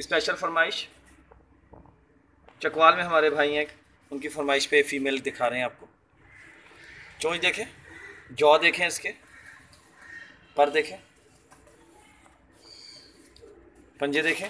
Special फरमाइश? चकवाल में हमारे भाई हैं, उनकी फरमाइश पे फीमेल दिखा रहे हैं आपको। चोंच देखें जौ देखें इसके, पर देखें। पंजे देखें।